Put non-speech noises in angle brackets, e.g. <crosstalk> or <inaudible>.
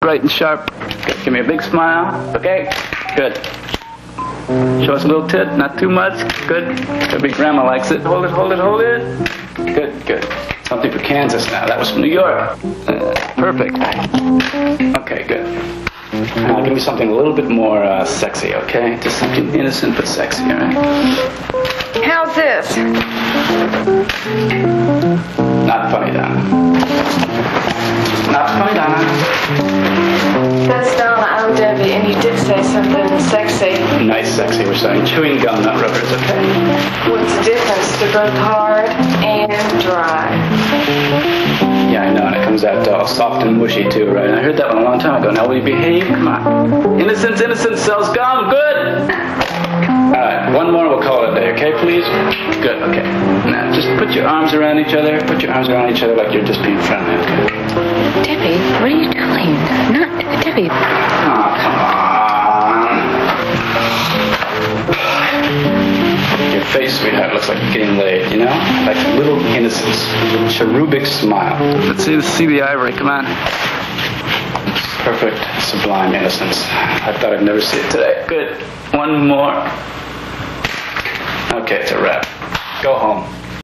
bright and sharp. Give me a big smile. Okay? Good. Show us a little tit, not too much. Good. Good. Big grandma likes it. Hold it, hold it, hold it. Good, good. Something for Kansas now. That was from New York. Uh, perfect. Okay, good. Now give me something a little bit more uh, sexy, okay? Just something innocent but sexy, all right? How's this? Not funny, That's Donna. I'm Debbie, and you did say something sexy. Nice, sexy. We're saying chewing gum, not rubbers, okay? What's the difference? They're both hard and dry. Yeah, I know, and it comes out all soft and mushy too, right? I heard that one a long time ago. Now will you behave? Come on. Innocence, innocence sells gum. Good. <laughs> All right, one more. We'll call it a day, okay, please? Good. Okay. Now just put your arms around each other. Put your arms around each other like you're just being friendly, okay? Not Oh, come on. Your face, sweetheart, looks like you're getting laid, you know? Like little innocence, a little cherubic smile. Let's see, see the ivory, come on. Perfect, sublime innocence. I thought I'd never see it today. Good. One more. Okay, it's a wrap. Go home.